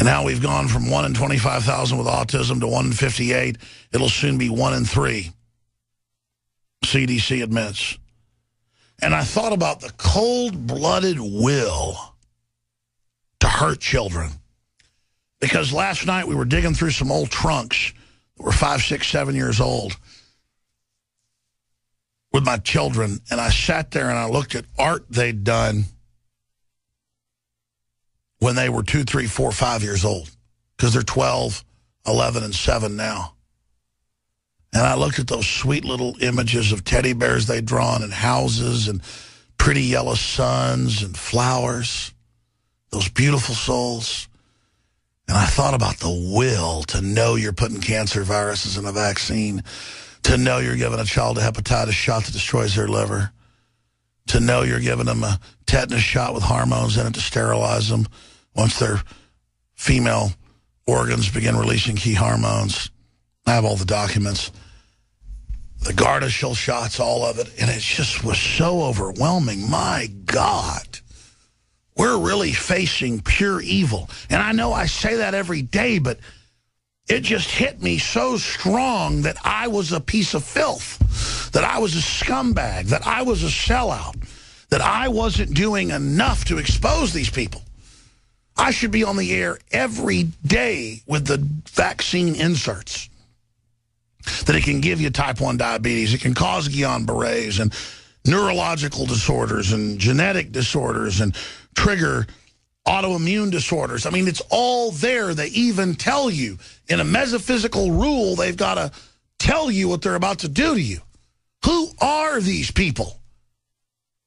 And now we've gone from 1 in 25,000 with autism to 1 in 58. It'll soon be 1 in 3, CDC admits. And I thought about the cold-blooded will to hurt children. Because last night we were digging through some old trunks that were five, six, seven years old with my children. And I sat there and I looked at art they'd done when they were two, three, four, five years old. Because they're 12, 11, and 7 now. And I looked at those sweet little images of teddy bears they'd drawn and houses and pretty yellow suns and flowers. Those beautiful souls. And I thought about the will to know you're putting cancer viruses in a vaccine, to know you're giving a child a hepatitis shot that destroys their liver, to know you're giving them a tetanus shot with hormones in it to sterilize them once their female organs begin releasing key hormones. I have all the documents. The Gardasil shots, all of it. And it just was so overwhelming. My God. We're really facing pure evil. And I know I say that every day, but it just hit me so strong that I was a piece of filth, that I was a scumbag, that I was a sellout, that I wasn't doing enough to expose these people. I should be on the air every day with the vaccine inserts. That it can give you type 1 diabetes, it can cause Guillain-Barre's and neurological disorders and genetic disorders and trigger autoimmune disorders. I mean, it's all there. They even tell you in a metaphysical rule, they've got to tell you what they're about to do to you. Who are these people?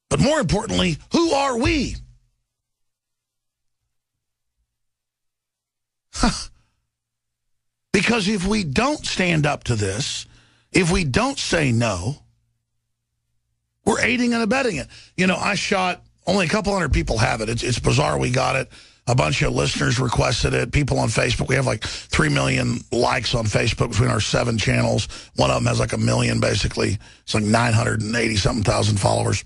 But more importantly, who are we? because if we don't stand up to this, if we don't say no, we're aiding and abetting it. You know, I shot, only a couple hundred people have it. It's, it's bizarre we got it. A bunch of listeners requested it. People on Facebook, we have like 3 million likes on Facebook between our seven channels. One of them has like a million, basically. It's like 980-something thousand followers.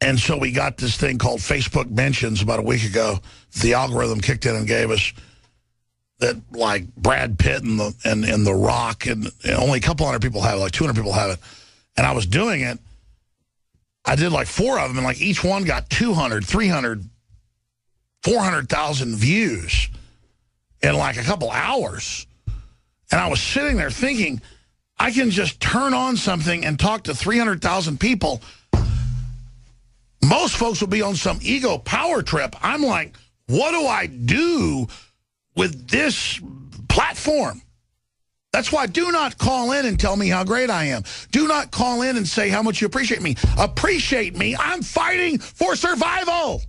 And so we got this thing called Facebook Mentions about a week ago. The algorithm kicked in and gave us that like Brad Pitt and the and, and The Rock and, and only a couple hundred people have it, like 200 people have it. And I was doing it. I did like four of them, and like each one got 200, 300, 400,000 views in like a couple hours. And I was sitting there thinking, I can just turn on something and talk to 300,000 people. Most folks will be on some ego power trip. I'm like, what do I do with this platform. That's why do not call in and tell me how great I am. Do not call in and say how much you appreciate me. Appreciate me. I'm fighting for survival.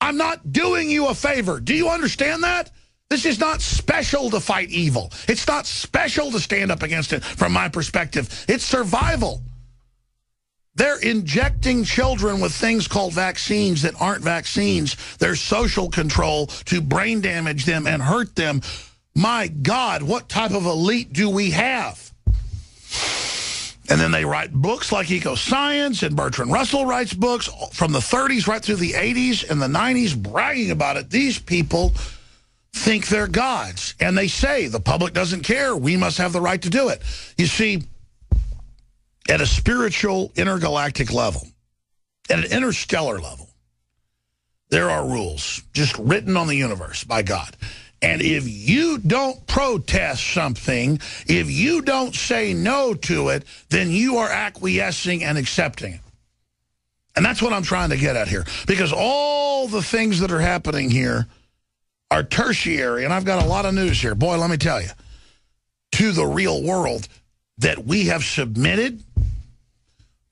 I'm not doing you a favor. Do you understand that? This is not special to fight evil. It's not special to stand up against it from my perspective. It's survival. They're injecting children with things called vaccines that aren't vaccines. They're social control to brain damage them and hurt them. My God, what type of elite do we have? And then they write books like Eco Science, and Bertrand Russell writes books from the 30s right through the 80s and the 90s bragging about it. These people think they're gods. And they say the public doesn't care. We must have the right to do it. You see, at a spiritual intergalactic level, at an interstellar level, there are rules just written on the universe by God. And if you don't protest something, if you don't say no to it, then you are acquiescing and accepting it. And that's what I'm trying to get at here. Because all the things that are happening here are tertiary. And I've got a lot of news here. Boy, let me tell you. To the real world that we have submitted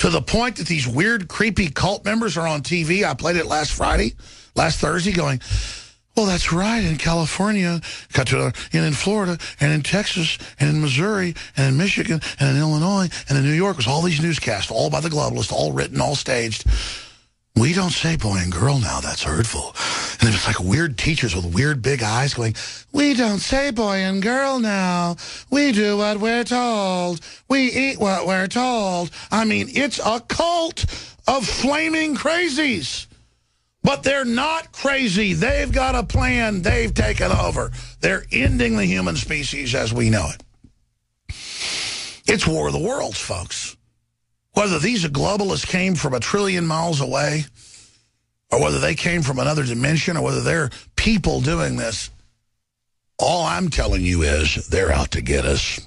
to the point that these weird, creepy cult members are on TV. I played it last Friday, last Thursday, going, well, that's right. In California, and in Florida, and in Texas, and in Missouri, and in Michigan, and in Illinois, and in New York, was all these newscasts, all by the globalists, all written, all staged. We don't say boy and girl now. That's hurtful. And it was like weird teachers with weird big eyes going, we don't say boy and girl now. We do what we're told. We eat what we're told. I mean, it's a cult of flaming crazies. But they're not crazy. They've got a plan. They've taken over. They're ending the human species as we know it. It's War of the Worlds, folks. Whether these globalists came from a trillion miles away, or whether they came from another dimension, or whether they're people doing this, all I'm telling you is they're out to get us.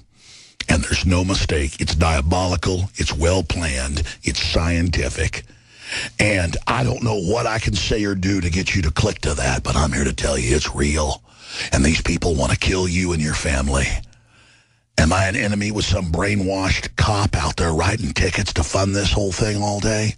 And there's no mistake. It's diabolical. It's well-planned. It's scientific. And I don't know what I can say or do to get you to click to that, but I'm here to tell you it's real. And these people want to kill you and your family. Am I an enemy with some brainwashed cop out there writing tickets to fund this whole thing all day?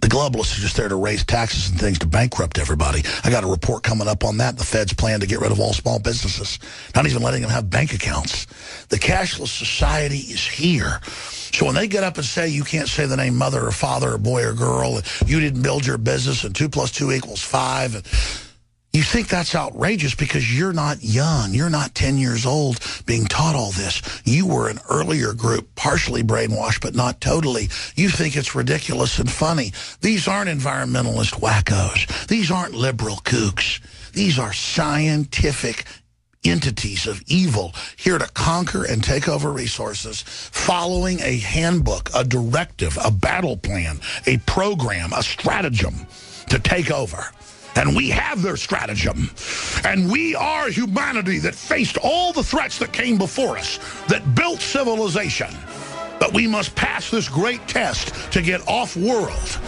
The globalists are just there to raise taxes and things to bankrupt everybody. I got a report coming up on that. The Fed's plan to get rid of all small businesses, not even letting them have bank accounts. The cashless society is here. So when they get up and say you can't say the name mother or father or boy or girl, you didn't build your business and two plus two equals five, you think that's outrageous because you're not young. You're not 10 years old being taught all this. You were an earlier group, partially brainwashed, but not totally. You think it's ridiculous and funny. These aren't environmentalist wackos. These aren't liberal kooks. These are scientific entities of evil here to conquer and take over resources following a handbook, a directive, a battle plan, a program, a stratagem to take over. And we have their stratagem. And we are humanity that faced all the threats that came before us, that built civilization. But we must pass this great test to get off-world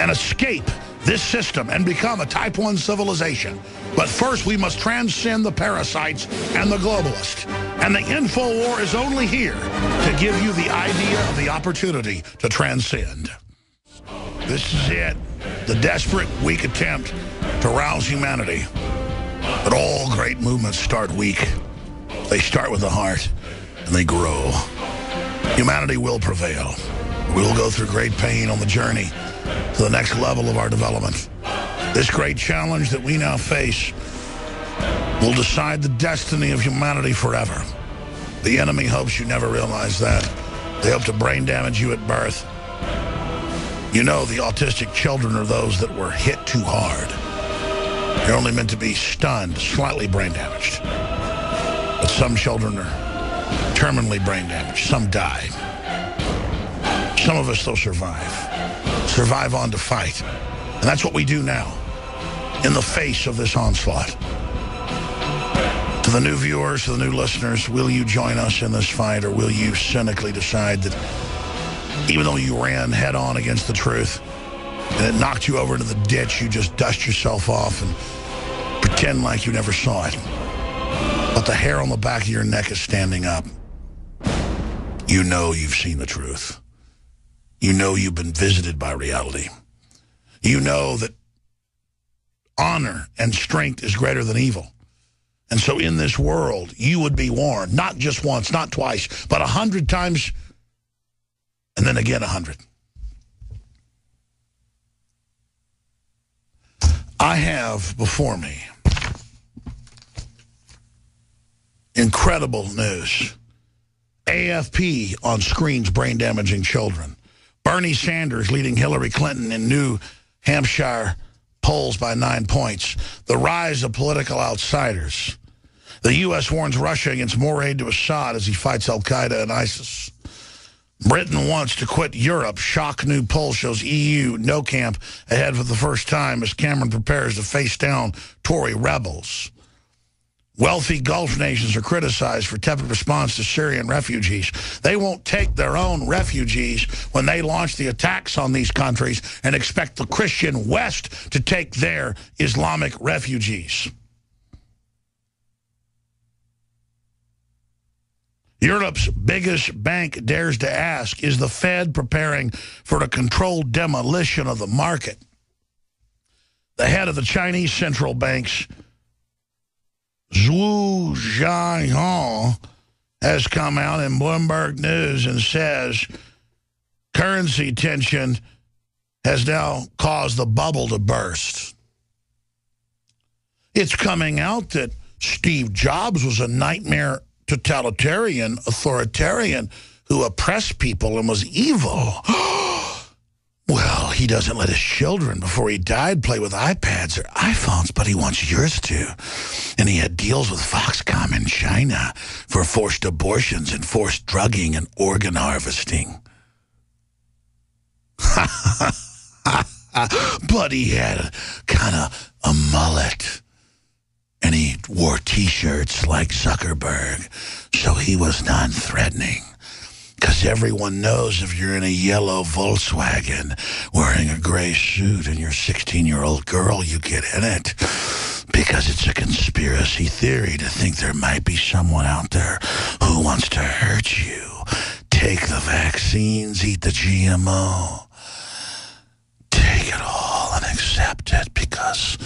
and escape this system and become a Type 1 civilization. But first, we must transcend the parasites and the globalist. And the info war is only here to give you the idea of the opportunity to transcend. This is it. The desperate, weak attempt to rouse humanity. But all great movements start weak. They start with the heart, and they grow. Humanity will prevail. We will go through great pain on the journey to the next level of our development. This great challenge that we now face will decide the destiny of humanity forever. The enemy hopes you never realize that. They hope to brain damage you at birth. You know the autistic children are those that were hit too hard. They're only meant to be stunned, slightly brain damaged. But some children are terminally brain damaged. Some die. Some of us, though, survive. Survive on to fight. And that's what we do now in the face of this onslaught. To the new viewers, to the new listeners, will you join us in this fight or will you cynically decide that even though you ran head on against the truth and it knocked you over into the ditch, you just dust yourself off and pretend like you never saw it. But the hair on the back of your neck is standing up. You know you've seen the truth. You know you've been visited by reality. You know that honor and strength is greater than evil. And so in this world, you would be warned, not just once, not twice, but a hundred times and then again a hundred. I have before me incredible news. AFP on screens brain-damaging children. Bernie Sanders leading Hillary Clinton in New Hampshire polls by nine points. The rise of political outsiders. The U.S. warns Russia against more aid to Assad as he fights al-Qaeda and ISIS. Britain wants to quit Europe. Shock new poll shows EU no camp ahead for the first time as Cameron prepares to face down Tory rebels. Wealthy Gulf nations are criticized for tepid response to Syrian refugees. They won't take their own refugees when they launch the attacks on these countries and expect the Christian West to take their Islamic refugees. Europe's biggest bank dares to ask, is the Fed preparing for a controlled demolition of the market? The head of the Chinese central banks, Zhu Zhang has come out in Bloomberg News and says currency tension has now caused the bubble to burst. It's coming out that Steve Jobs was a nightmare totalitarian, authoritarian who oppressed people and was evil. Well, he doesn't let his children, before he died, play with iPads or iPhones, but he wants yours to. And he had deals with Foxconn in China for forced abortions and forced drugging and organ harvesting. but he had kind of a mullet. And he wore T-shirts like Zuckerberg, so he was non-threatening. Because everyone knows if you're in a yellow Volkswagen wearing a gray suit and you're a 16-year-old girl, you get in it. Because it's a conspiracy theory to think there might be someone out there who wants to hurt you. Take the vaccines, eat the GMO. Take it all and accept it because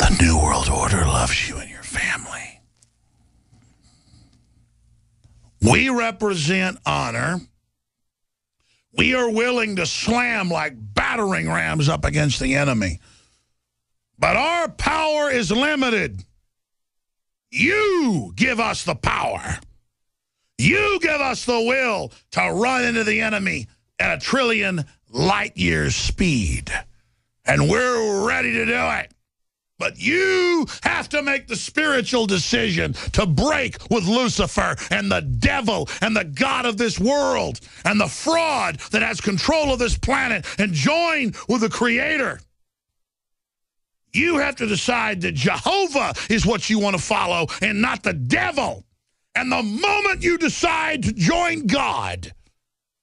the New World Order loves you and your family. We represent honor. We are willing to slam like battering rams up against the enemy. But our power is limited. You give us the power. You give us the will to run into the enemy at a trillion light years speed. And we're ready to do it. But you have to make the spiritual decision to break with Lucifer and the devil and the God of this world and the fraud that has control of this planet and join with the Creator. You have to decide that Jehovah is what you want to follow and not the devil. And the moment you decide to join God,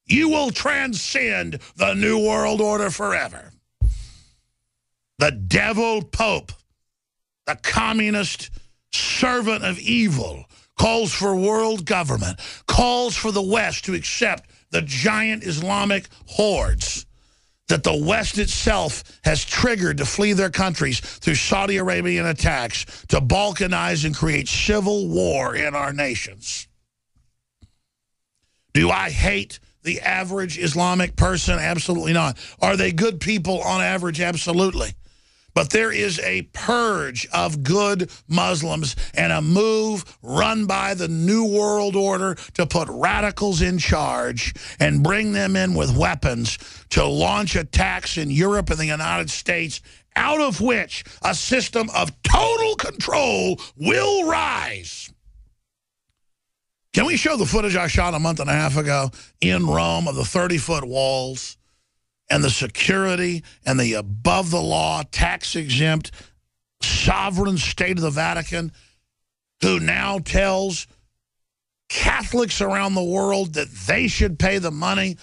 you will transcend the New World Order forever. The devil Pope the communist servant of evil, calls for world government, calls for the West to accept the giant Islamic hordes that the West itself has triggered to flee their countries through Saudi Arabian attacks to balkanize and create civil war in our nations. Do I hate the average Islamic person? Absolutely not. Are they good people on average? Absolutely. But there is a purge of good Muslims and a move run by the New World Order to put radicals in charge and bring them in with weapons to launch attacks in Europe and the United States, out of which a system of total control will rise. Can we show the footage I shot a month and a half ago in Rome of the 30-foot walls? And the security and the above the law, tax exempt, sovereign state of the Vatican, who now tells Catholics around the world that they should pay the money.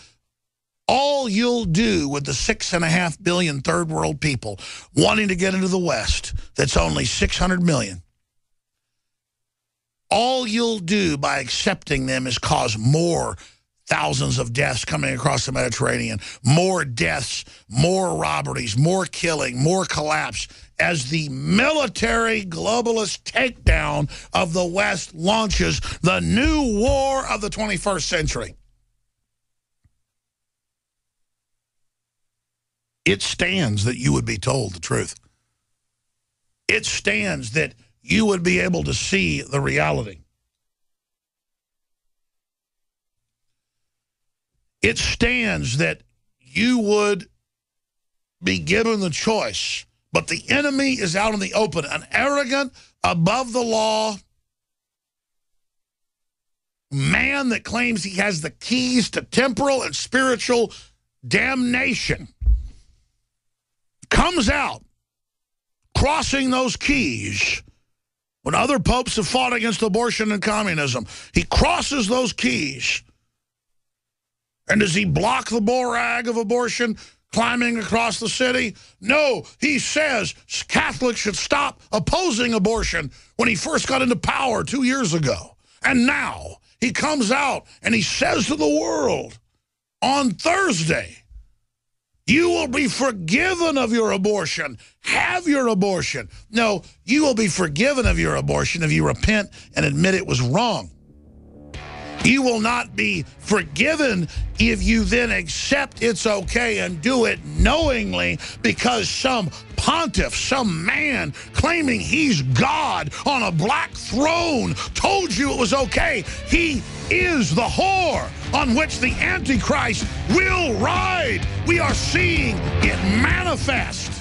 All you'll do with the six and a half billion third world people wanting to get into the West, that's only 600 million, all you'll do by accepting them is cause more thousands of deaths coming across the Mediterranean, more deaths, more robberies, more killing, more collapse as the military globalist takedown of the West launches the new war of the 21st century. It stands that you would be told the truth. It stands that you would be able to see the reality. It stands that you would be given the choice. But the enemy is out in the open, an arrogant, above the law man that claims he has the keys to temporal and spiritual damnation comes out crossing those keys when other popes have fought against abortion and communism. He crosses those keys and does he block the borag of abortion climbing across the city? No, he says Catholics should stop opposing abortion when he first got into power two years ago. And now he comes out and he says to the world on Thursday, you will be forgiven of your abortion. Have your abortion. No, you will be forgiven of your abortion if you repent and admit it was wrong. You will not be forgiven if you then accept it's okay and do it knowingly because some pontiff, some man claiming he's God on a black throne told you it was okay. He is the whore on which the Antichrist will ride. We are seeing it manifest.